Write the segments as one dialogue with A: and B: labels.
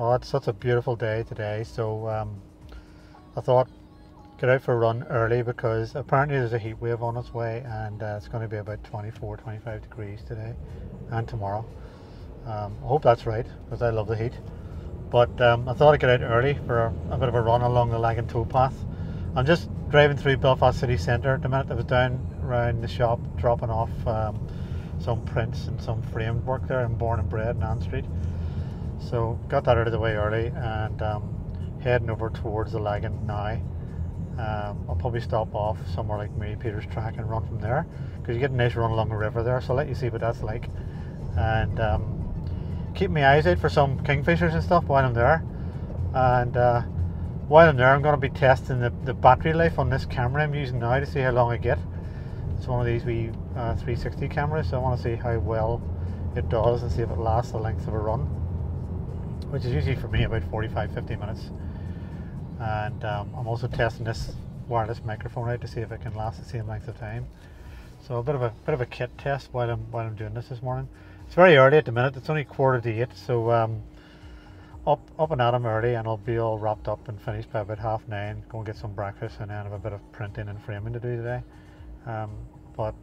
A: Oh, it's such a beautiful day today, so um, I thought get out for a run early because apparently there's a heat wave on its way and uh, it's going to be about 24 25 degrees today and tomorrow. Um, I hope that's right because I love the heat. But um, I thought I'd get out early for a, a, bit of a run along the Lagan towpath. I'm just driving through Belfast city centre at the minute. I was down around the shop dropping off um, some prints and some framed work there. I'm born and bred in Ann Street. So got that out of the way early and um, heading over towards the Lagan now. Um, I'll probably stop off somewhere like Mary Peters Track and run from there because you get a nice run along the river there. So I'll let you see what that's like and um, keep my eyes out for some kingfishers and stuff while I'm there. And uh, while I'm there, I'm going to be testing the, the battery life on this camera I'm using now to see how long I get. It's one of these wee uh, 360 cameras, so I want to see how well it does and see if it lasts the length of a run, which is usually for me about 45 50 minutes. And um, I'm also testing this wireless microphone out to see if it can last the same length of time. So a bit of a bit of a kit test while I'm while I'm doing this this morning. It's very early at the minute. It's only quarter to eight, so um, up up and at 'em early, and I'll be all wrapped up and finished by about half nine. Go and get some breakfast, and then have a bit of printing and framing to do today. Um, but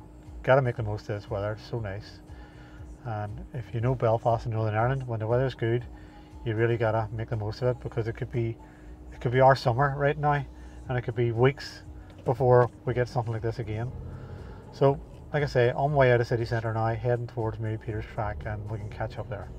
A: gotta make the most of this weather. It's so nice. And if you know Belfast and Northern Ireland, when the weather's good, you really gotta make the most of it because it could be it could be our summer right now, and it could be weeks before we get something like this again. So like I say, on my way out of city centre now, heading towards Mary Peters track, and we can catch up there.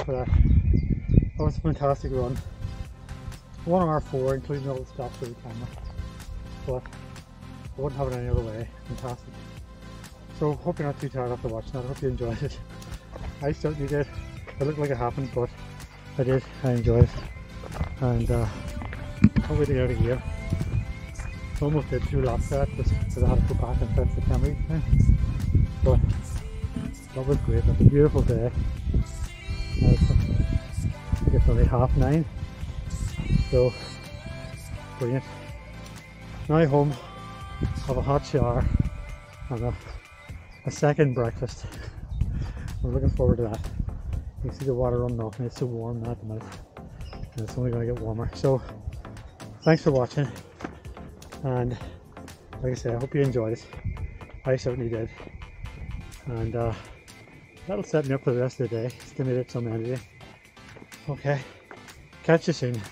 A: All for that. That was a fantastic run. One hour four, including all the stops for the camera. But I wouldn't have it any other way. Fantastic. So hope you're not too tired after watching that. I hope you enjoyed it. I certainly did. It looked like it happened, but I did. I enjoyed it. And uh, can't to out again. Almost did two laps there just because I had to go back and fetch the camera. But that was great. It was a beautiful day. It's only half nine. So brilliant. Now home, have a hot shower and a, a second breakfast. I'm looking forward to that. You can see the water running off it's so warm now at the minute. And it's only going to get warmer. So thanks for watching. And like I said, I hope you enjoyed it. I certainly did. And uh, that'll set me up for the rest of the day. Stimulate some energy. Okay. Catch you soon.